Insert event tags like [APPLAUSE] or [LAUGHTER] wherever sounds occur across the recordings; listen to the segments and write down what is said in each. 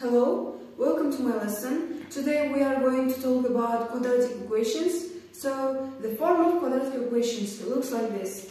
Hello, welcome to my lesson. Today we are going to talk about quadratic equations. So the form of quadratic equations looks like this.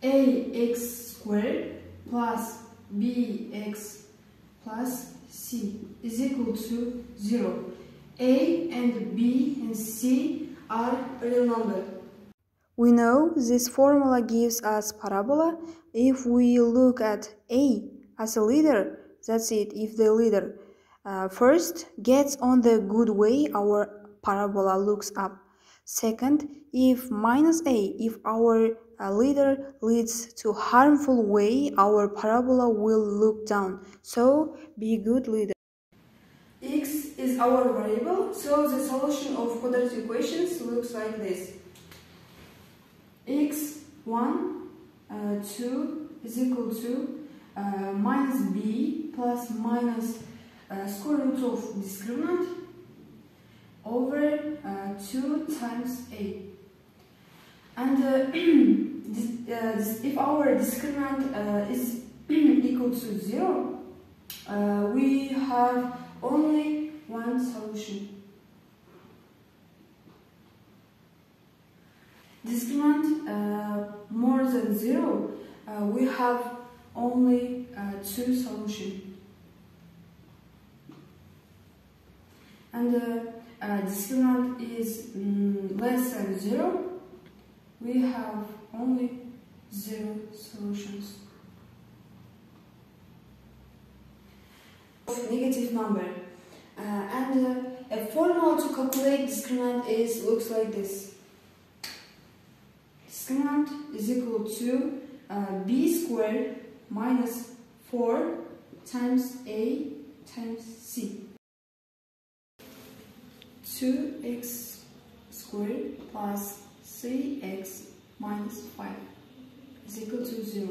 ax squared plus bx plus c is equal to 0. a and b and c are real numbers. We know this formula gives us parabola if we look at A as a leader, that's it, if the leader uh, first gets on the good way, our parabola looks up. Second, if minus A, if our uh, leader leads to harmful way, our parabola will look down. So, be good leader. x is our variable, so the solution of quadratic equations looks like this x 1, uh, 2 is equal to uh, minus b plus minus uh, square root of discriminant over uh, 2 times a. And uh, [CLEARS THROAT] this, uh, if our discriminant is [CLEARS THROAT] equal to 0, we have only one solution. discriminant uh, more than zero, uh, we have only uh, two solutions. And the uh, discriminant is mm, less than zero, we have only zero solutions. Of negative number. Uh, and uh, a formula to calculate discriminant is looks like this discriminant is equal to uh, b squared minus 4 times a times c. 2x squared plus 3x minus 5 is equal to 0.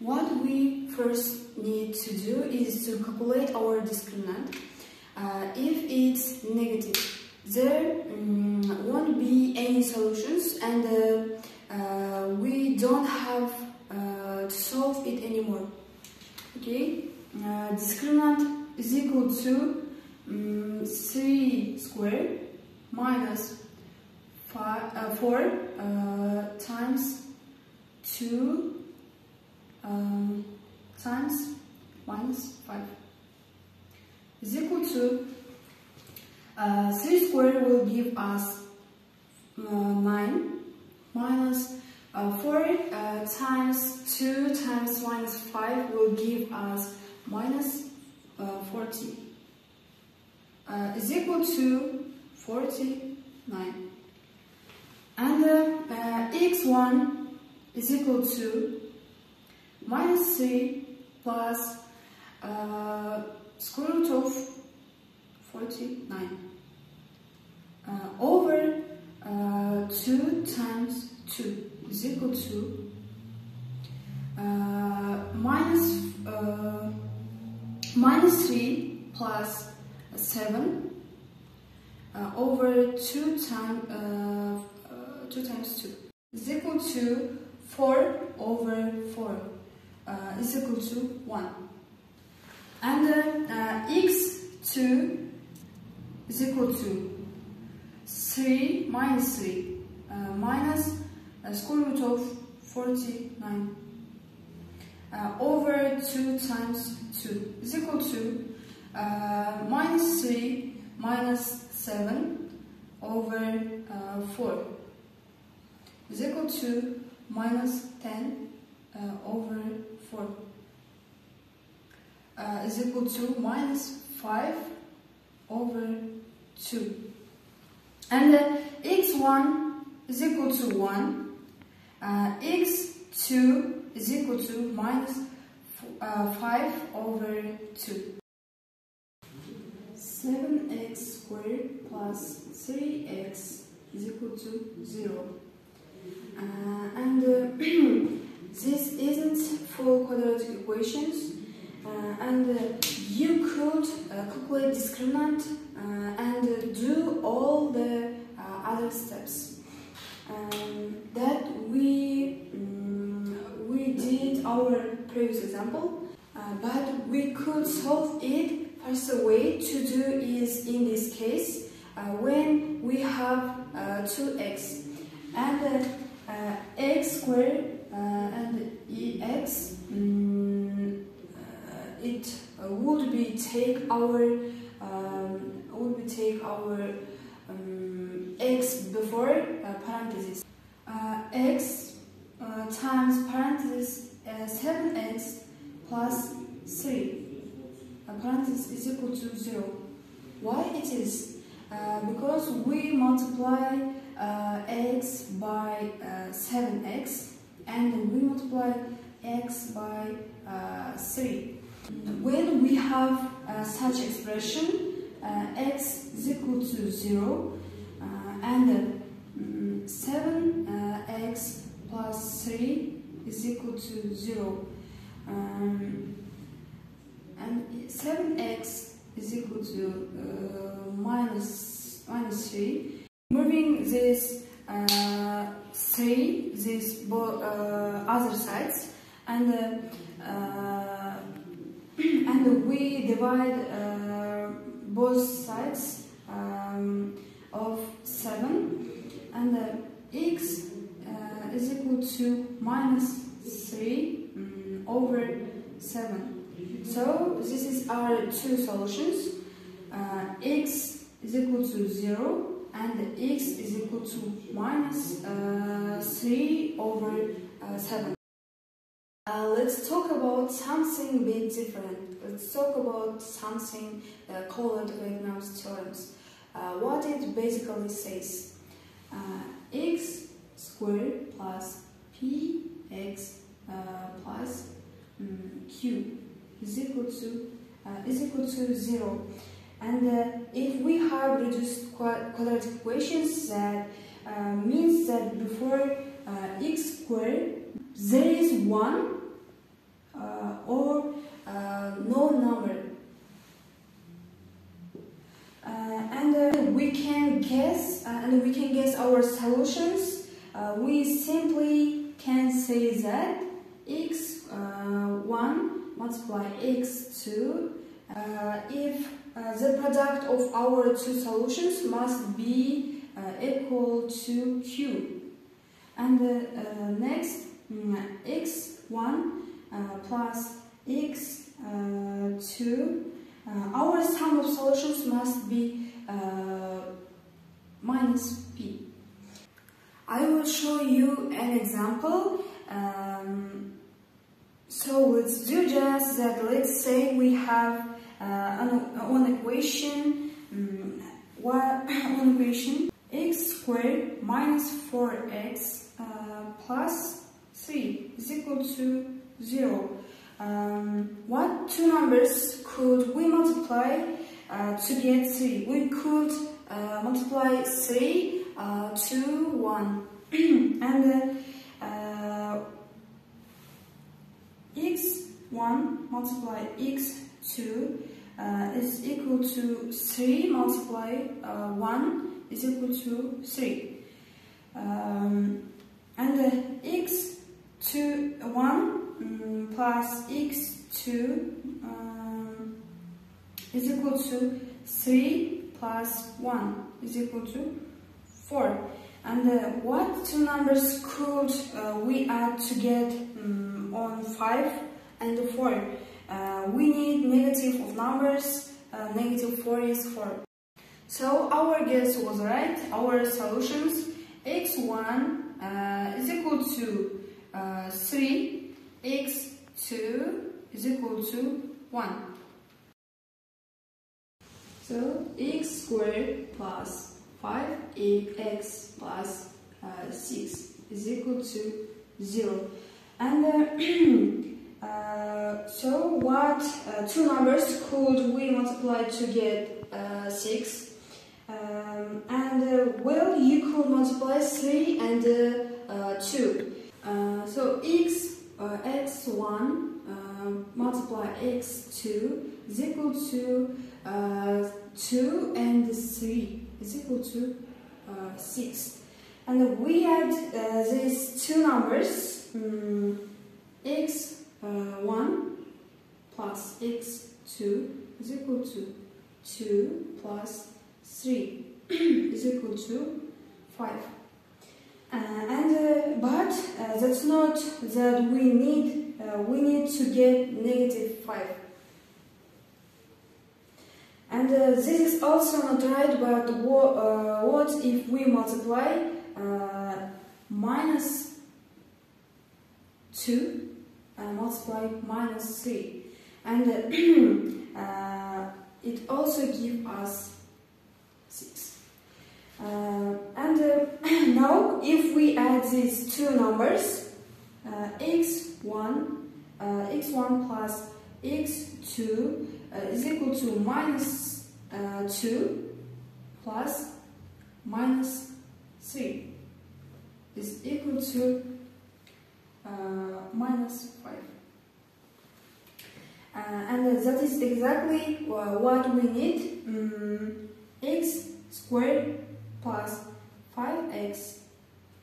What we first need to do is to calculate our discriminant. Uh, if it's negative, there um, won't be any solutions and uh, uh, we don't have solve it anymore. Okay, uh, discriminant is equal to um, 3 squared minus five, uh, 4 uh, times 2 um, times minus 5 is equal to uh, 3 squared will give us uh, times 2 times minus 5 will give us minus, uh, 40 uh, is equal to 49 and x1 is equal to minus 3 plus square root of 49 uh, over uh, 2 times 2 is equal to uh, minus, uh, minus 3 plus 7 uh, over 2 times uh, 2 times 2 is equal to 4 over 4 is equal to 1 and x2 is equal to 3 minus 3 uh, minus uh, square root of 49 uh, over 2 times 2 is equal to uh, minus 3 minus 7 over uh, 4 is equal to minus 10 uh, over 4 is equal to minus 5 over 2. And uh, x1 is equal to 1, uh, x2 is equal to minus, uh, 5 over 2. 7x squared plus 3x is equal to 0. Uh, and uh, [CLEARS THROAT] this isn't full quadratic equations uh, and uh, you could uh, calculate discriminant and do all the other steps um, that we previous example Uh, but we could solve it first way to do is in this case uh, when we have uh, 2x and uh, x squared and ex mm, it would be take our um, would be take our um, x before parenthesis x times parenthesis 7x plus 3 parenthesis is equal to 0. Why it is? Uh, because we multiply uh, x by uh, 7x and we multiply x by uh, 3. When we have uh, such expression, x is equal to 0 and 7x plus 3 is equal to 0. Um, and 7x is equal to uh, minus, minus 3. Moving this uh, 3, these bo uh, other sides, and uh, uh, [CLEARS THROAT] and we divide uh, both sides um, of 7, and x is equal to minus 3 um, over 7. So this is our two solutions. Uh, x is equal to 0 and x is equal to minus, uh, 3 over uh, 7. Uh, let's talk about something a bit different. Let's talk about something uh, called Wegener's theorems. Uh, what it basically says. x squared plus px plus um, q is equal to uh, is equal to zero. And uh, if we have reduced quadratic equations, that uh, means that before uh, x squared there is one uh, or uh, no number. and we can guess and we can guess our solutions. We simply can say that x one multiply x2 uh, if uh, the product of our two solutions must be uh, equal to q. And uh, next, mm, x1 uh, plus x2, uh, our sum of solutions must be minus p. I will show you an example um, so let's do just that. Let's say we have uh, one equation, um, [COUGHS] one equation x squared minus 4x uh, plus 3 is equal to 0. Um, what two numbers could we multiply uh, to get 3? We could uh, multiply 3 uh, to 1 [CLEARS THROAT] and uh, x1 multiply x2 uh, is equal to 3 multiply uh, 1 is equal to 3. Um, and uh, x2 1 um, plus x2 um, is equal to 3 plus 1 is equal to 4. And uh, what two numbers could uh, we add to get um, on 5 and 4? Uh, we need negative of numbers, uh, negative 4 is 4. So our guess was right, our solutions x1 uh, is equal to uh, 3, x2 is equal to 1. So x squared plus 5x plus uh, 6 is equal to 0. And uh, [CLEARS THROAT] uh, so what uh, two numbers could we multiply to get uh, 6? Um, and uh, well, you could multiply 3 and 2. so x, x1 multiply x2 is equal to 2 and 3 is equal to uh, 6. And we add uh, these two numbers, um, x1 uh, plus x2 is equal to 2 plus 3 [CLEARS THROAT] is equal to 5. Uh, and uh, but uh, that's not that we need we need to get negative 5 and uh, this is also not right but what, uh, what if we multiply minus 2 and multiply minus 3 and [CLEARS THROAT] it also gives us 6 and [CLEARS THROAT] now, if we add these two numbers, uh, x1, uh, x1 plus x2 uh, is equal to minus, uh, 2 plus minus 3 is equal to uh, minus 5. Uh, and that is exactly what we need. Um, x squared plus 5x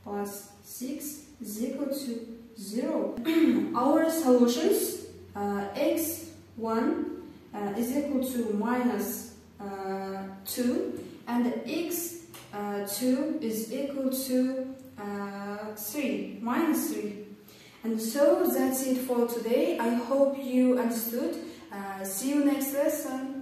plus 6 is equal to 0. [CLEARS THROAT] Our solutions uh, x1 uh, is equal to minus, uh, 2 and x2 uh, is equal to uh, 3, minus 3. And so that's it for today. I hope you understood. Uh, see you next lesson.